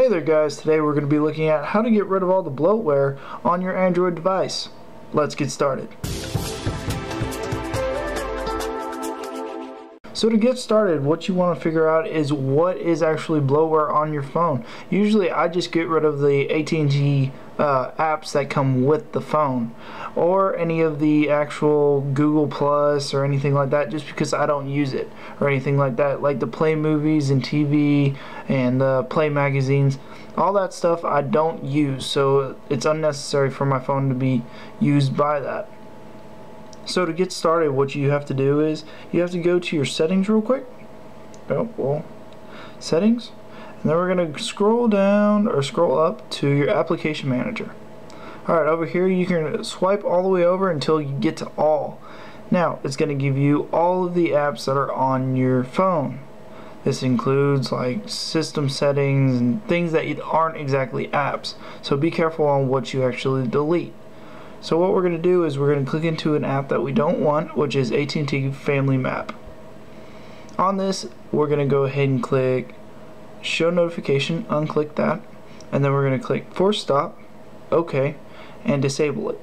Hey there guys, today we're going to be looking at how to get rid of all the bloatware on your Android device. Let's get started. So to get started, what you want to figure out is what is actually bloatware on your phone. Usually I just get rid of the AT&T uh, apps that come with the phone or any of the actual Google Plus or anything like that just because I don't use it or anything like that. Like the play movies and TV and uh, play magazines all that stuff I don't use. So it's unnecessary for my phone to be used by that so to get started what you have to do is you have to go to your settings real quick oh well settings and then we're going to scroll down or scroll up to your application manager. Alright, over here you can swipe all the way over until you get to all. Now, it's going to give you all of the apps that are on your phone. This includes like system settings and things that aren't exactly apps. So be careful on what you actually delete. So what we're going to do is we're going to click into an app that we don't want, which is AT&T Family Map. On this, we're going to go ahead and click show notification, unclick that, and then we're going to click force stop, OK, and disable it.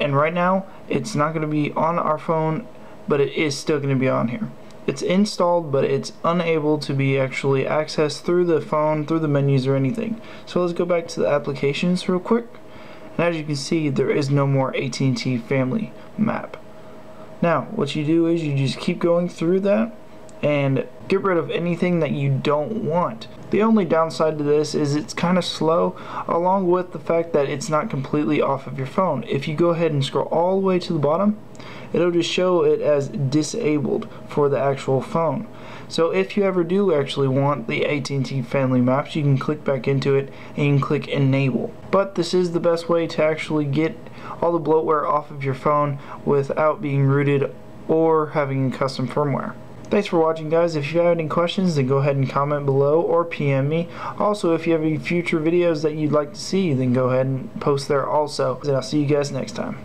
And right now, it's not going to be on our phone, but it is still going to be on here. It's installed, but it's unable to be actually accessed through the phone, through the menus, or anything. So let's go back to the applications real quick. And as you can see, there is no more AT&T family map. Now, what you do is you just keep going through that and get rid of anything that you don't want. The only downside to this is it's kind of slow along with the fact that it's not completely off of your phone. If you go ahead and scroll all the way to the bottom it'll just show it as disabled for the actual phone. So if you ever do actually want the AT&T family maps you can click back into it and you can click enable. But this is the best way to actually get all the bloatware off of your phone without being rooted or having custom firmware. Thanks for watching guys. If you have any questions then go ahead and comment below or PM me. Also if you have any future videos that you'd like to see then go ahead and post there also. And I'll see you guys next time.